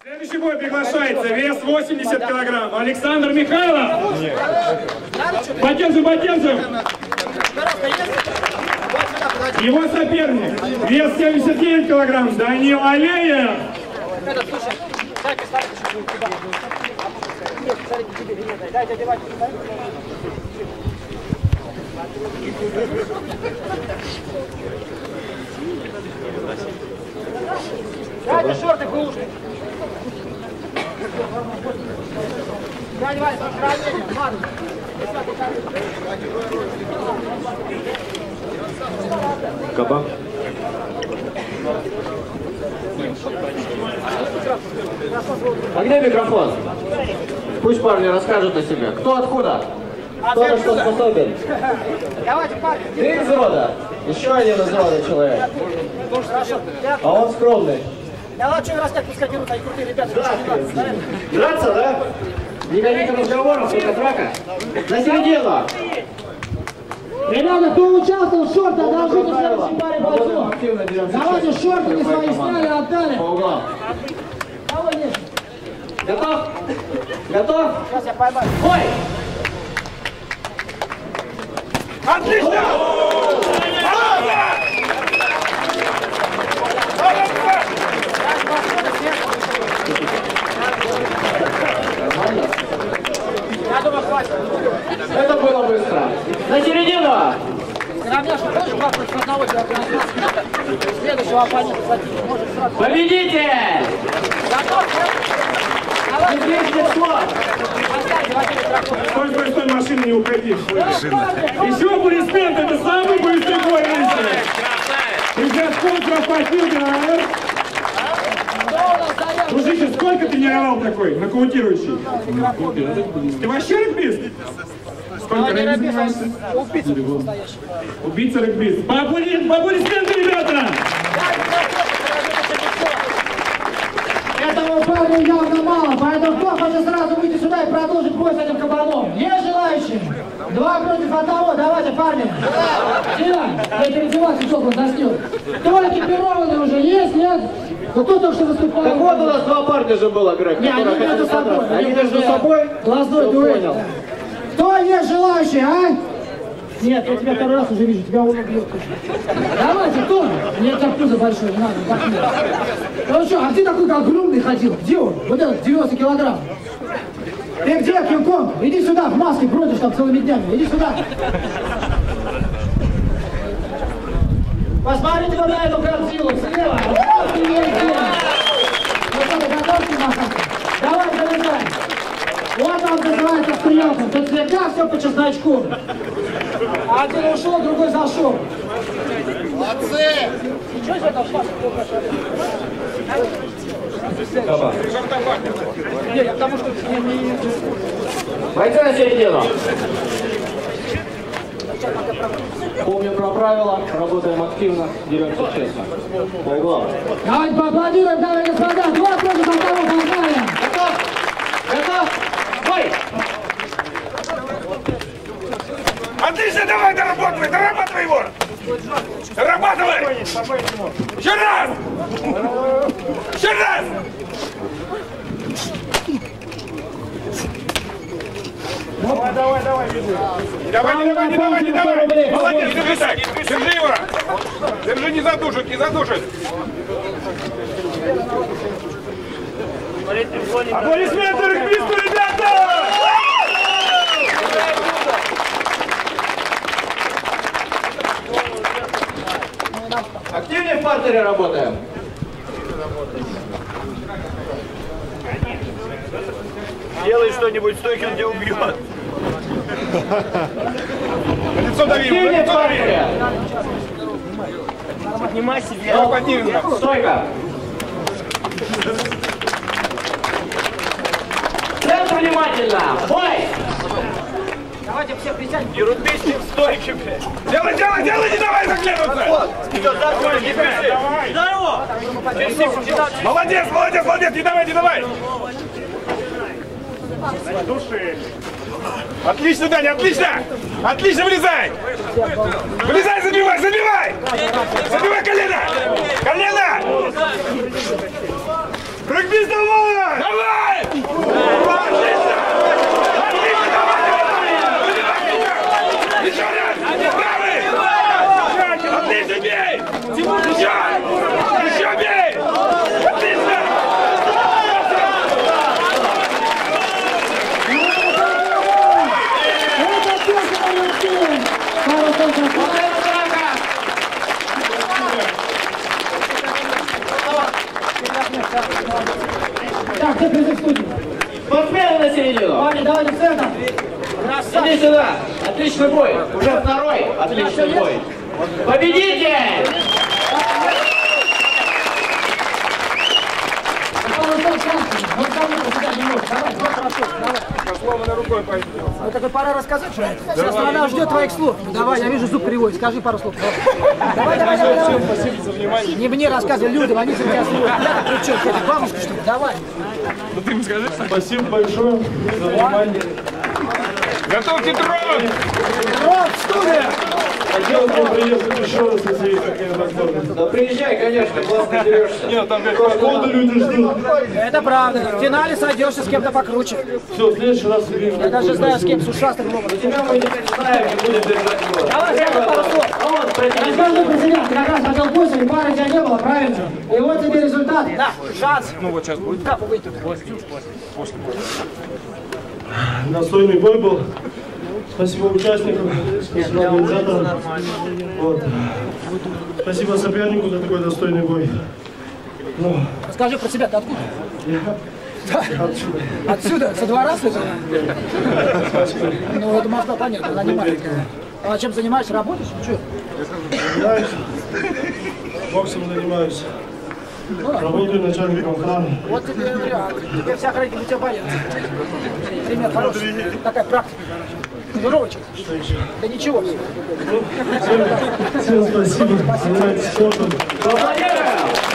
Следующий бой приглашается, вес 80 килограмм. Александр Михайлов. Поддержим, поддержим. Его соперник, вес 79 килограмм, Данил Алеев. Дядя, шорты, глушки. Сохранение. Кабан. А где микрофон? Пусть парни расскажут о себе. Кто откуда? Кто на что способен? Давайте, парни. Ты из рода? Еще один из рода человек. А он скромный. я ладно, что рассказать, пускай дерут, они крутые ребята. не да? Драться, да? Никаких разговоров, только драка. На середину. Ребята, кто участвовал в шортах, одолжите следующей паре бойцов. Давайте шорты не свои сняли, отдали. По углам. Кого нет? Готов? Готов? Сейчас я поймаю. Бой! Я думаю, хватит. Это было быстро. На середину. Равняшка, тоже два против одного тебя Следующего оппонента схватить. Может сразу. Победитель! Готов? Давай, Известный слот. оставьте, Василий Дракон. Стой, стой, стой, машина, не уходи. Еще аплодисменты, это самый быстрый бой. Кто у нас зовет? Дружище, сколько тренировал такой, нокаутирующий? Ты вообще регбист? Убийца настоящий. Убийца регбист. Поаплади- Аплодисменты, ребята! Этого парня явно мало, поэтому кто хочет сразу выйти сюда и продолжить бой с этим кабаном? Есть желающие? Два против одного, давайте, парни. Дима, я переодеваться, сколько он заснет. Кто экипированный уже есть, нет? Ну кто только что выступал? Так вот у нас два парня же было, Грег. Не, они между собой. Они между собой? Глазной дуэль. Кто есть желающий, а? Нет, я тебя второй раз уже вижу, тебя он убьет. Давайте, кто? Мне тебя пузо большое, не надо, так нет. Ну что, а где такой огромный ходил? Где он? Вот этот, 90 килограмм. Ты где, Кинг-Конг? Иди сюда, в маске бродишь там целыми днями. Иди сюда. Посмотрите вот на эту картину слева и есть дело. Ну что, вы готовы махаться? Давай, залезай. Вот он стрелком. Тут слегка все по чесночку. Один ушел, другой зашел. Молодцы! Бойцы на середину. Помним про правила, работаем активно, деремся честно. По углам. Давайте поаплодируем, дамы и господа. Два против одного, погнали. Готов? Готов? Бой! Отлично, давай, дорабатывай, дорабатывай его! Дорабатывай! Еще раз! Еще раз! Давай, давай, давай, Не давай, не давай, не давай, не давай! Молодец, держи так! Держи его! Держи, не задушит, не задушит! Аплодисменты регбисту, ребята! Активнее в партере работаем. Делай что-нибудь, стойки он тебя убьет. Лицо дави, лицо дави! Поднимай себя. Противно. Стойка. Центр внимательно. Бой! Давайте все присядем. Не рубись ты в стойке, блядь. Делай, делай, делай, не давай заглянуться. Все, давай, не спеши. Молодец, молодец, молодец, не давай, не давай. Души. Отлично, Даня, отлично! Отлично, вылезай! Вылезай, забивай, забивай! Забивай колено! Колено! Регбист, давай! Давай! Отлично, давай, давай! Еще раз! Правый! Отлично, бей! Еще! Еще бей! Отлично! Это тоже молодцы! Пару контратак. Так, где призыв студии? Спортсмены на середину. Парни, давайте в центр. Иди сюда. Отличный бой. Уже второй. Отличный бой. Победитель! Пару контратак. Вот кому-то сюда не может. Давай, два хорошо. Давай. Сломанной рукой пойдет. Ну так пора рассказать это. Вся страна ждет твоих слов. Ну, давай, я вижу, зуб кривой. Скажи пару слов. Давай, давай, давай. Спасибо за внимание. Не мне рассказывай, людям, они за тебя слушают. Я ты что, ты бабушка, что ли? Давай. Ну ты им скажи. Спасибо большое за внимание. Готовьте дрон! Рот, студия! Хотел бы приехать еще раз, если есть такая возможность. Да приезжай, конечно, классно дерешься. Нет, там как года люди ждут. Это правда. В финале сойдешься с кем-то покруче. Все, в следующий раз увидим. Я даже знаю, с кем, с ушастым ломом. Тебя мы не знаем, не будем держать дрон. Давай, прямо пару слов. А себя. Ты как раз хотел и пары тебя не было, правильно? И вот тебе результат. Да, шанс. Ну вот сейчас будет. Капу выйти. Достойный бой был. Спасибо участникам, спасибо организаторам. Вот. Спасибо сопернику за такой достойный бой. Ну, Расскажи про себя, ты откуда? я отсюда. Отсюда, со двора, слышал? Ну, это Москва, понятно, она не маленькая. А чем занимаешься, работаешь? Что? Занимаюсь. Боксом занимаюсь. Работаю начальником охраны. Вот тебе вариант. Теперь вся охранники боятся. Пример хороший. Такая практика, короче. Тренировочек. Да ничего. Всем спасибо. Занимайтесь спортом. Аплодируем!